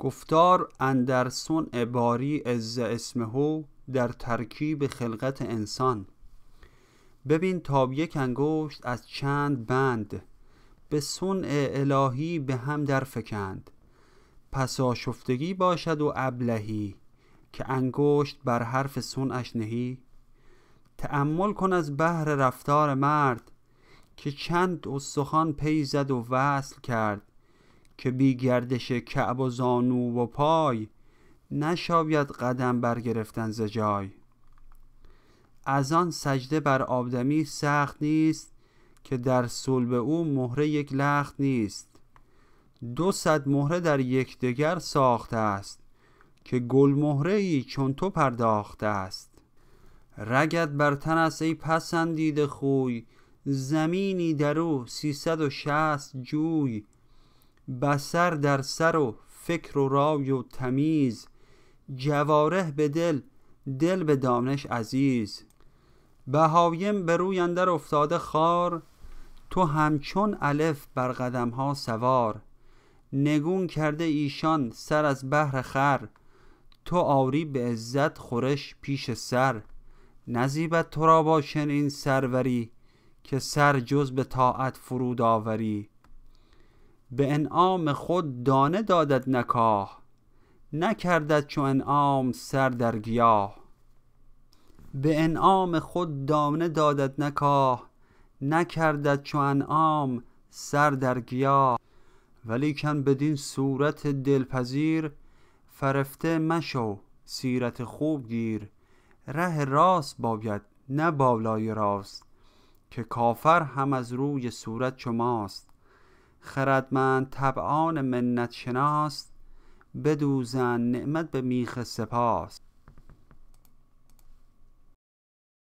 گفتار اندر صنع باری عز اسمهو در ترکیب خلقت انسان. ببین تا یک انگشت از چند بند به صنع الهی به هم در فکند. پس آشفتگی باشد و ابلهی که انگشت بر حرف صنعش نهی. تأمل کن از بهر رفتار مرد که چند استخوان پی زد و وصل کرد. که بی گردش کعب و زانو و پای نشاید قدم برگرفتن ز جای. از آن سجده بر آدمی سخت نیست که در صلب او مهره یک لخت نیست. دو صد مهره در یکدیگر ساخته است که گل مهره ای چون تو پرداخته است. رگت بر تن است ای پسندیده خوی زمینی در او سیصد و شصت جوی. بسر در سر و فکر و رای و تمیز جوارح به دل دل به دانش عزیز. بهایم به روی اندر افتاده خار تو همچون الف بر قدم ها سوار. نگون کرده ایشان سر از بهر خر تو آری به عزت خورش پیش سر. نزیبت تو را با چنین سروری که سر جز به طاعت فرود آوری. به انعام خود دانه دادد نکاه نکردد چو انعام سر در گیاه. به انعام خود دانه دادد نکاه نکردد چو انعام سر در گیاه. ولیکن بدین صورت دلپذیر فرفته مشو سیرت خوب گیر. ره راست باید نه بالای راست که کافر هم از روی صورت چو ماست. خردمند طبعان منت شناس بدوزند نعمت به میخ سپاس.